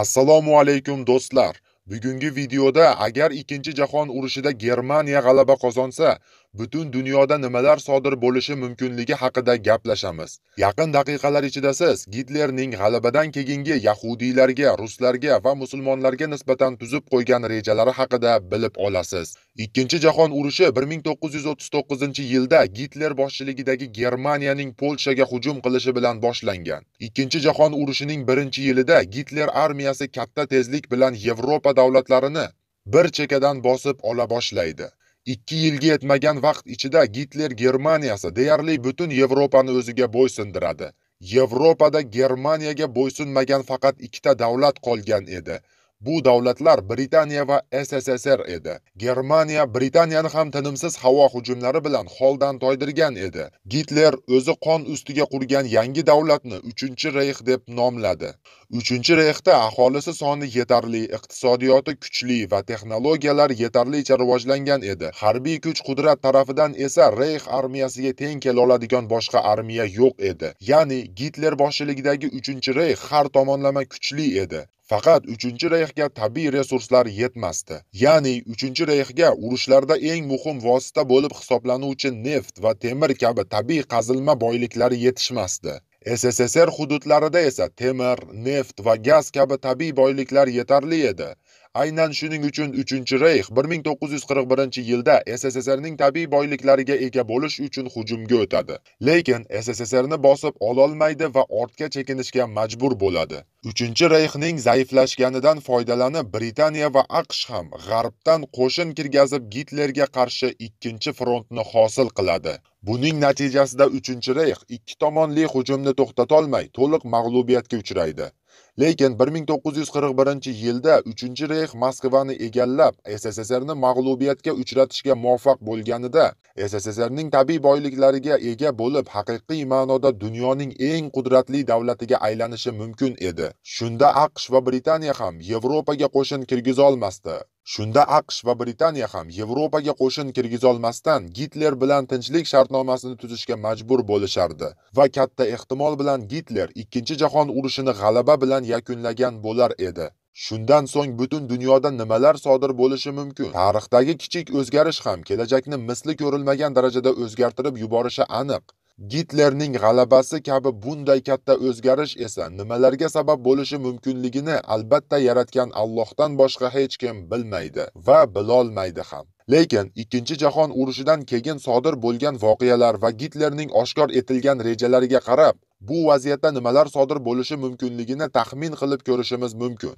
Assalomu alaykum do'stlar. Bugungi videoda agar Ikkinchi jahon urushida Germaniya g'alaba qozonsa, butun dunyoda nimalar sodir bo'lishi mumkinligi haqida gaplashamiz. Yaqin daqiqalar ichida siz Gitlerning g'alabadan keyingi yahudiylarga, ruslarga va musulmonlarga nisbatan tuzib qo'ygan rejalari haqida bilib olasiz. Ikkinchi jahon urushi 1939-yilda Gitler boshchiligidagi Germaniyaning Polshaga hujum qilishi bilan boshlangan. Ikkinchi jahon urushining birinchi yilida Gitler armiyasi katta tezlik bilan Yevropa davlatlarini bir chekadan bosib ola boshlaydi. Ikki yilga yetmagan vaqt ichida Gitler Germaniyasi deyarli butun Yevropani o'ziga bo'ysundiradi. Yevropada Germaniyaga bo'ysunmagan faqat ikkita davlat qolgan edi. Bu davlatlar Britaniya va SSSR edi. Germaniya Britaniyani ham tinimsiz havo hujumlari bilan holdan toydirgan edi. Gitler o'zi qon ustiga qurgan yangi davlatni 3-reyx deb nomladi. 3-reyxda aholisi soni yetarli, iqtisodiyoti kuchli va texnologiyalar yetarlicha rivojlangan edi. Harbiy kuch-qudrat tarafidan esa Reyx armiyasiga teng kela oladigan boshqa armiya yo'q edi. Ya'ni Gitler boshchiligidagi 3-reyx har tomonlama kuchli edi. Faqat 3-reyxga tabiiy resurslar yetmasdi. Ya'ni 3-reyxga urushlarda eng muhim vosita bo'lib hisoblanuvchi neft va temir kabi tabiiy qazilma boyliklari yetishmasdi. SSSR hududlarida esa temir, neft va gaz kabi tabiiy boyliklar yetarli edi. Aynan shuning uchun 3-reyx 1941-yilda SSSRning tabiiy boyliklariga ega bo'lish uchun hujumga o'tadi. Lekin SSSRni bosib ololmaydi va ortga chekinishga majbur bo'ladi. 3-reyxning zaiflashganidan foydalanib Britaniya va AQSh ham g'arbdan qo'shin kirgazib Gitlerga qarshi ikkinchi frontni hosil qiladi. Buning natijasida 3-reyx ikki tomonli hujumni to'xtatolmay to'liq mag'lubiyatga uchraydi. Lekin 1941-yilda 3-reyx Moskvani egallab, SSSRni mag'lubiyatga uchratishga muvaffaq bo'lganida, SSSRning tabiiy boyliklariga ega bo'lib, haqiqiy ma'noda dunyoning eng qudratli davlatiga aylanishi mumkin edi. Shunda AQSh va Britaniya ham Yevropaga qo'shin kirgizolmasdi. Shunda AQSh va Britaniya ham Yevropaga qo'shin kirgizolmasdan Gitler bilan tinchlik shartnomasini tuzishga majbur bo'lishardi va katta ehtimol bilan Gitler Ikkinchi jahon urushini g'alaba bilan yakunlagan bo'lar edi. Shundan so'ng butun dunyoda nimalar sodir bo'lishi mumkin? Tarixdagi kichik o'zgarish ham kelajakni misli ko'rilmagan darajada o'zgartirib yuborishi aniq. Gitlerning g'alabasi kabi bunday katta o'zgarish esa nimalarga sabab bo'lishi mumkinligini albatta yaratgan Allohdan boshqa hech kim bilmaydi va bilolmaydi ham. Lekin Ikkinchi jahon urushidan keyin sodir bo'lgan voqealar va Gitlerning oshkor etilgan rejalariga qarab, bu vaziyatda nimalar sodir bo'lishi mumkinligini taxmin qilib ko'rishimiz mumkin.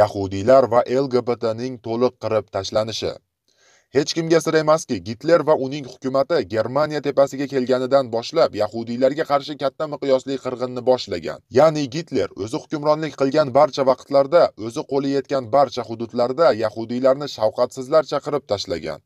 Yahudiylar va LGBTning to'liq qirib tashlanishi Hech kimga sir emaski, Gitler va uning hukumati Germaniya tepasiga kelganidan boshlab yahudiylarga qarshi katta miqyosli qirg'inni boshlagan. Ya'ni Gitler o'zi hukmronlik qilgan barcha vaqtlarda, o'zi qo'li yetgan barcha hududlarda yahudiylarni shafqatsizlar chaqirib tashlagan.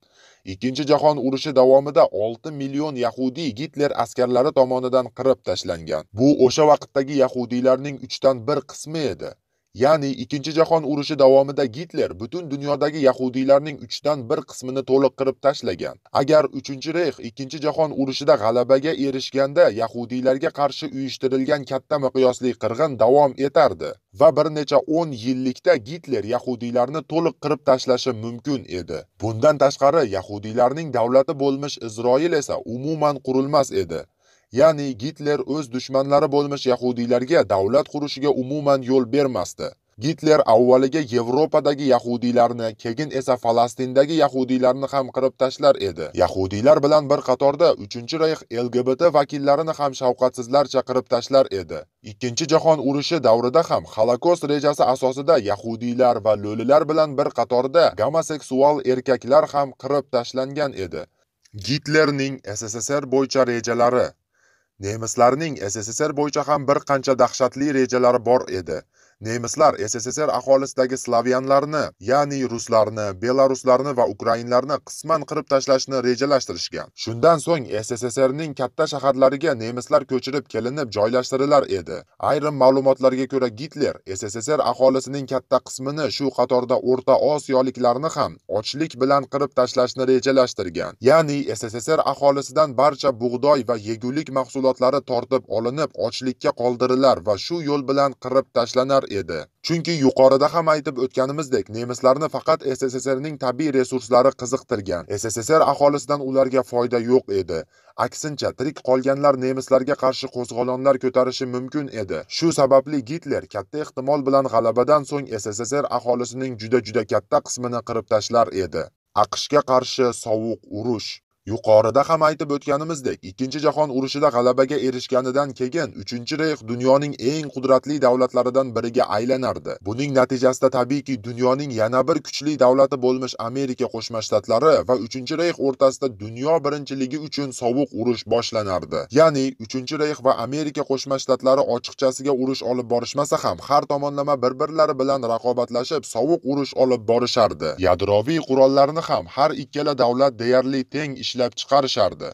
Ikkinchi jahon urushi davomida 6 million yahudiy Gitler askarlari tomonidan qirib tashlangan. Bu o'sha vaqtdagi yahudiylarning 3 dan 1 qismi edi. Ya'ni Ikkinchi jahon urushi davomida Gitler butun dunyodagi yahudiylarning 3 dan 1 qismini to'liq qirib tashlagan. Agar 3-reyx Ikkinchi jahon urushida g'alabaga erishganda yahudiylarga qarshi uyushtirilgan katta miqyosli qirg'in davom etardi va bir necha 10 yillikda Gitler yahudiylarni to'liq qirib tashlashi mumkin edi. Bundan tashqari yahudiylarning davlati bo'lmish Isroil esa umuman qurilmas edi. Ya'ni Gitler o'z dushmanlari bo'lmish yahudiylarga davlat qurishiga umuman yo'l bermasdi. Gitler avvaliga Yevropadagi yahudiylarni, keyin esa Falastindagi yahudiylarni ham qirib tashlar edi. Yahudiylar bilan bir qatorda 3-rayx LGBT vakillarini ham shafqatsizlarcha qirib tashlar edi. Ikkinchi jahon urushi davrida ham Holokost rejasi asosida yahudiylar va lo'lilar bilan bir qatorda gomoseksual erkaklar ham qirib tashlangan edi. Gitlerning SSSR bo'yicha rejalari Nemislarning SSSR bo'yicha ham bir qancha dahshatli rejalari bor edi. Nemislar SSSR aholisidagi slavyanlarni, ya'ni ruslarni, belaruslarni va ukrainlarni qisman qirib tashlashni rejalashtirishgan. Shundan so'ng SSSRning katta shaharlariga nemislar ko'chirib kelinib joylashtirilar edi. Ayrim ma'lumotlarga ko'ra Gitler SSSR aholisining katta qismini, shu qatorda O'rta Osiyoliklarni ham ochlik bilan qirib tashlashni rejalashtirgan. Ya'ni SSSR aholisidan barcha bug'doy va yegulik mahsulotlari tortib olinib, ochlikka qoldirilar va shu yo'l bilan qirib tashlanar edi. Chunki yuqorida ham aytib o'tganimizdek nemislarni faqat sssrning tabiiy resurslari qiziqtirgan. Sssr aholisidan ularga foyda yo'q edi. Aksincha tirik qolganlar nemislarga qarshi qo'zg'olonlar ko'tarishi mumkin edi. Shu sababli gitler katta ehtimol bilan g'alabadan so'ng sssr aholisining juda juda katta qismini qirib tashlar edi. Aqshga qarshi sovuq urush. Yuqorida ham aytib o'tganimizdek ikkinchi jahon urushida g'alabaga erishganidan keyin 3-reyx dunyoning eng qudratli davlatlaridan biriga aylanardi. Buning natijasida tabiiyki dunyoning yana bir kuchli davlati bo'lmish amerika qo'shma shtatlari va 3-reyx o'rtasida dunyo birinchiligi uchun sovuq urush boshlanardi. Ya'ni 3-reyx va amerika qo'shma shtatlari ochiqchasiga urush olib borishmasa ham har tomonlama bir birlari bilan raqobatlashib sovuq urush olib borishardi. Yadroviy qurollarni ham har ikkala davlat deyarli teng ish ishlab chiqarishardi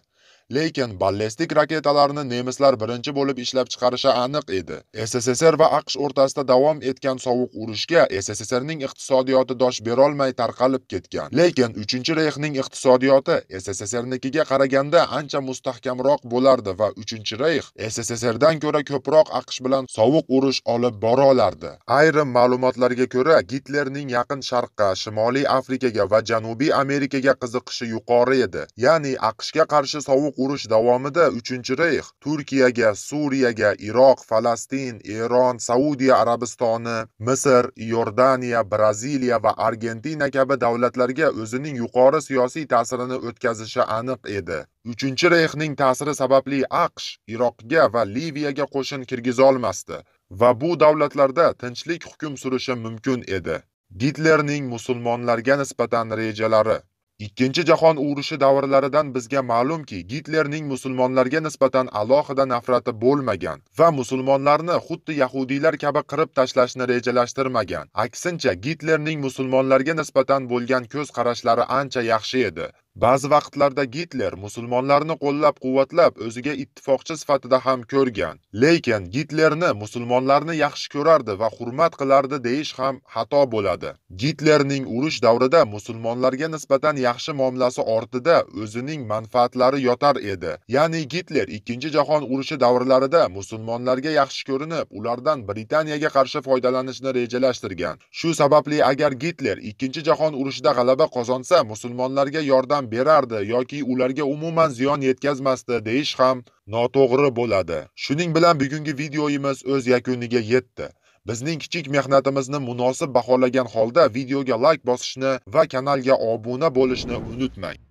lekin ballistik raketalarni nemislar birinchi bo'lib ishlab chiqarishi aniq edi. Sssr va aqsh o'rtasida davom etgan sovuq urushga sssrning iqtisodiyoti dosh berolmay tarqalib ketgan. Lekin uchinchi reyxning iqtisodiyoti sssrnikiga qaraganda ancha mustahkamroq bo'lardi va uchinchi reyx sssrdan ko'ra ko'proq aqsh bilan sovuq urush olib bora olardi. Ayrim ma'lumotlarga ko'ra gitlerning yaqin sharqqa shimoliy afrikaga va janubiy amerikaga qiziqishi yuqori edi. Ya'ni aqshga qarshi sovuq urush davomida uchinchi reyx turkiyaga suriyaga iroq falastin eron saudiya arabistoni misr iordaniya braziliya va argentina kabi davlatlarga o'zining yuqori siyosiy ta'sirini o'tkazishi aniq edi. Uchinchi reyxning ta'siri sababli aqsh iroqga va liviyaga qo'shin kirgizolmasdi va bu davlatlarda tinchlik hukm surishi mumkin edi. Gitlerning musulmonlarga nisbatan rejalari ikkinchi jahon urushi davrlaridan bizga ma'lumki gitlerning musulmonlarga nisbatan alohida nafrati bo'lmagan va musulmonlarni xuddi yahudiylar kabi qirib tashlashni rejalashtirmagan. Aksincha gitlerning musulmonlarga nisbatan bo'lgan ko'z qarashlari ancha yaxshi edi. Ba'zi vaqtlarda gitler musulmonlarni qo'llab-quvvatlab o'ziga ittifoqchi sifatida ham ko'rgan. Lekin gitlerni musulmonlarni yaxshi ko'rardi va hurmat qilardi deyish ham xato bo'ladi. Gitlerning urush davrida musulmonlarga nisbatan yaxshi muomalasi ortida o'zining manfaatlari yotar edi. Ya'ni gitler ikkinchi jahon urushi davrlarida musulmonlarga yaxshi ko'rinib ulardan britaniyaga qarshi foydalanishni rejalashtirgan. Shu sababli agar gitler ikkinchi jahon urushida g'alaba qozonsa musulmonlarga yordam yordam berardi yoki ularga umuman ziyon yetkazmasdi deyish ham noto'g'ri bo'ladi. Shuning bilan bugungi videoyimiz o'z yakuniga yetdi. Bizning kichik mehnatimizni munosib baholagan holda videoga layk bosishni va kanalga obuna bo'lishni unutmang.